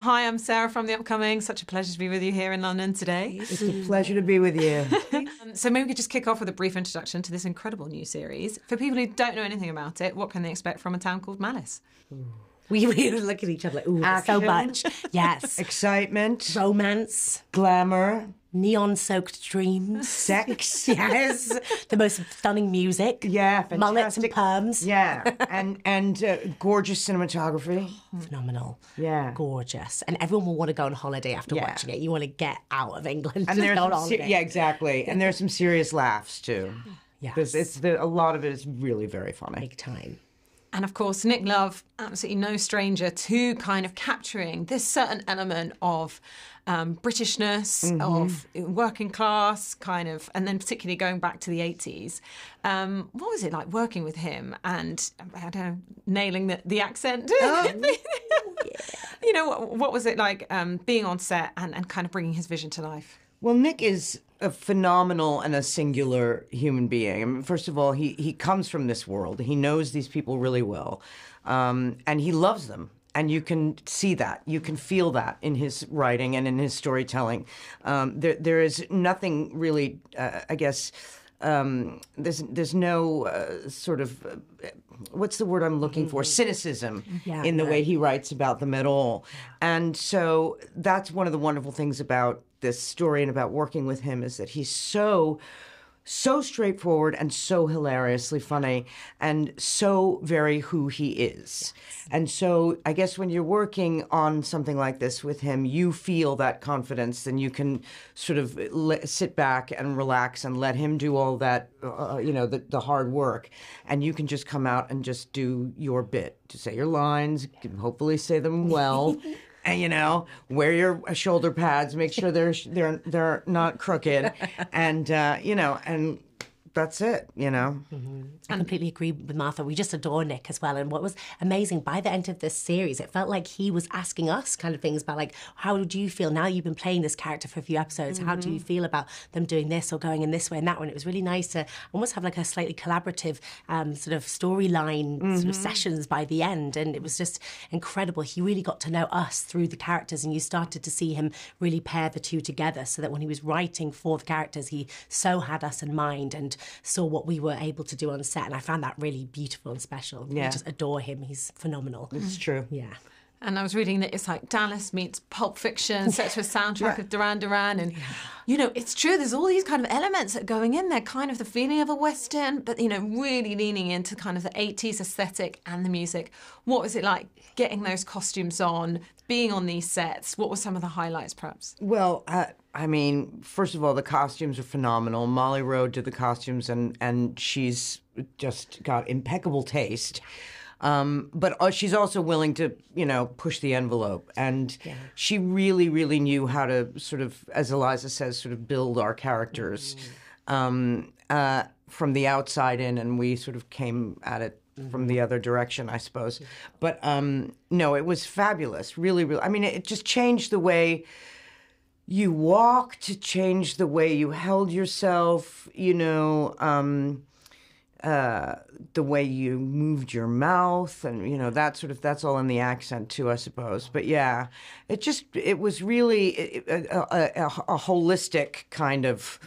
Hi, I'm Sarah from The Upcoming. Such a pleasure to be with you here in London today. It's a pleasure to be with you. Um, so, maybe we could just kick off with a brief introduction to this incredible new series. For people who don't know anything about it, what can they expect from a town called Malice? We, we look at each other like, ooh, there's so much. Yes. Excitement, Romance, glamour, neon soaked dreams. sex. Yes. the most stunning music. Yeah, Mullets and fantastic. perms. Yeah, and and uh, gorgeous cinematography. Phenomenal. Yeah. Gorgeous. And everyone will want to go on holiday after Yeah. watching it. You want to get out of England. And there's some se- yeah, exactly. And there's some serious laughs too. Yes. There's, it's the, a lot of it is really very funny. Big time. And of course, Nick Love, absolutely no stranger to kind of capturing this certain element of um, Britishness, of working class, kind of, and then particularly going back to the 80s. Um, what was it like working with him and, I don't know, nailing the, the accent? you know, what, what was it like um, being on set and, and kind of bringing his vision to life? Well, Nick is a phenomenal and a singular human being. I mean, first of all, he he comes from this world. He knows these people really well, um, and he loves them. And you can see that, you can feel that in his writing and in his storytelling. Um, there, there is nothing really, uh, I guess. Um, there's there's no uh, sort of uh, what's the word I'm looking for cynicism Yeah. in the way he writes about them at all. And so that's one of the wonderful things about this story and about working with him is that he's so so straightforward and so hilariously funny and so very who he is. And so I guess when you're working on something like this with him, you feel that confidence and you can sort of sit back and relax and let him do all that, uh, you know, the, the hard work. And you can just come out and just do your bit to say your lines, hopefully say them well. and you know wear your shoulder pads make sure they're they're they're not crooked. And uh, you know and that's it you know mm-hmm. I completely agree with Martha. We just adore Nick as well. And what was amazing by the end of this series, it felt like he was asking us kind of things about like, how would you feel now you've been playing this character for a few episodes? How do you mm-hmm. feel about them doing this or going in this way and that one? It was really nice to almost have like a slightly collaborative um, sort of storyline sort of mm-hmm. sessions by the end. And it was just incredible. He really got to know us through the characters and you started to see him really pair the two together so that when he was writing for the characters, he so had us in mind and saw what we were able to do on set. And I found that really beautiful and special. Yeah. I just adore him. He's phenomenal. it's true Yeah. And I was reading that it's like Dallas meets Pulp Fiction, set to a soundtrack of Duran Duran. And, you know, it's true, there's all these kind of elements that are going in there, kind of the feeling of a Western, but, you know, really leaning into kind of the 80s aesthetic and the music. What was it like getting those costumes on, being on these sets? What were some of the highlights, perhaps? well uh, i mean first of all the costumes are phenomenal molly Rowe did the costumes and and she's just got impeccable taste um, but uh, she's also willing to, you know, push the envelope. And she really, really knew how to sort of, as Eliza says, sort of build our characters um, uh, from the outside in, and we sort of came at it from the other direction, I suppose. But um, no, it was fabulous. Really, really. I mean, it just changed the way you walked, changed the way you held yourself. You know. Um, uh, the way you moved your mouth and you know that sort of that's all in the accent too i suppose. But yeah it just it was really a, a, a, a holistic kind of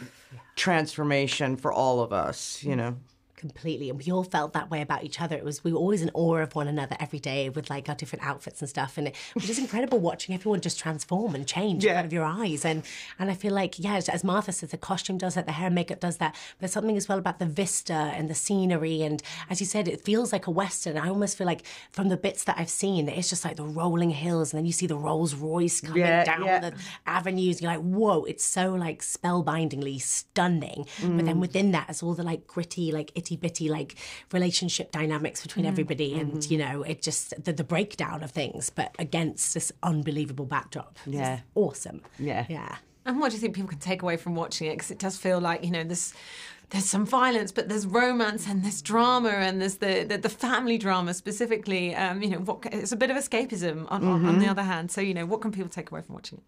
transformation for all of us you know completely and we all felt that way about each other it was we were always in awe of one another every day with like our different outfits and stuff and it was just incredible watching everyone just transform and change in Yeah. front of your eyes and and I feel like yeah as Martha says the costume does that the hair and makeup does that but there's something as well about the vista and the scenery and as you said it feels like a western I almost feel like from the bits that I've seen it's just like the rolling hills and then you see the Rolls Royce coming Yeah, down yeah. the avenues you're like whoa it's so like spellbindingly stunning but Mm. then within that is all the like gritty like itty bitty like relationship dynamics Mm. between everybody and Mm-hmm. you know it just the, the breakdown of things but against this unbelievable backdrop Yeah. awesome Yeah. yeah And what do you think people can take away from watching it? Because it does feel like, you know, there's there's some violence, but there's romance and there's drama and there's the the, the family drama specifically. Um, you know, what it's a bit of escapism on, on, on the other hand. So, you know, what can people take away from watching it?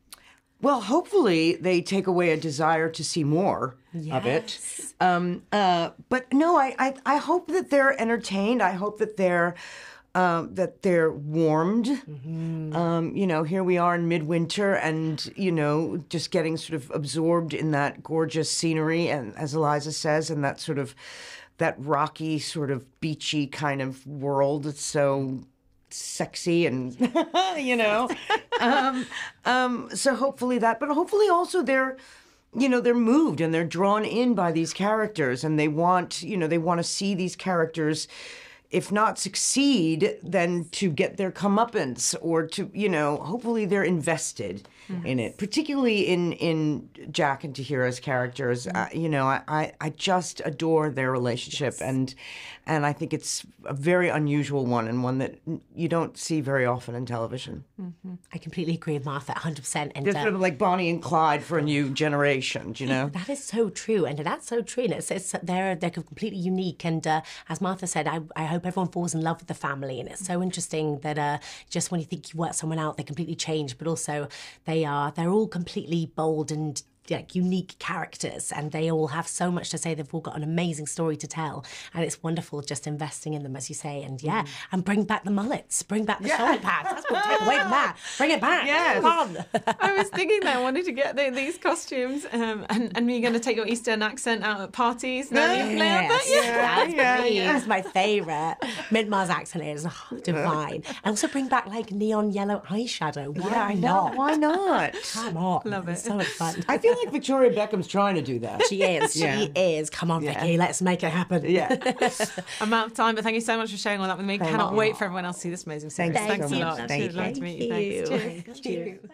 Well, hopefully they take away a desire to see more of it. Um, uh, but no, I, I, I hope that they're entertained. I hope that they're um, that they're warmed. Um, you know, here we are in midwinter, and you know, just getting sort of absorbed in that gorgeous scenery, and as Eliza says, and that sort of that rocky, sort of beachy kind of world. It's so sexy and you know. Um, um, so hopefully that but hopefully also they're you know they're moved and they're drawn in by these characters and they want you know they want to see these characters if not succeed then to get their comeuppance or to you know hopefully they're invested in it particularly in in jack and Tahirah's characters uh, you know I, I i just adore their relationship and and i think it's a very unusual one and one that you don't see very often in television I completely agree with Martha, 100%. And they're uh, sort of like bonnie and clyde for a new generation do you know That is so true, and that's so true. And it's, it's they're they're completely unique. And uh, as Martha said, I, I hope everyone falls in love with the family. And it's so interesting that uh, just when you think you work someone out, they completely change. But also, they are. They're all completely bold and like unique characters, and they all have so much to say. They've all got an amazing story to tell, and it's wonderful just investing in them, as you say. And yeah, and bring back the mullets, bring back the shoulder pads. That's what take away from that. Bring it back. Yes. Come on. I was thinking that I wanted to get the, these costumes, um, and and you're going to take your Eastern accent out at parties. Now you've nailed that. Yes, Yeah. that's yeah, yeah. It's my favourite. Midmar's accent is oh, divine. And also bring back like neon yellow eyeshadow. Why yeah i know not? why not Come on. Love it. so much fun. i feel like victoria beckham's trying to do that She is. Yeah. She is. Come on, Vicky. Let's make it happen. yeah I'm out of time, but thank you so much for sharing all that with me. Cannot you. wait for everyone else to see this amazing series. Thank you Thanks so a much. lot. Thank Cheers. you. Love to meet you. Thanks. Cheers. Cheers.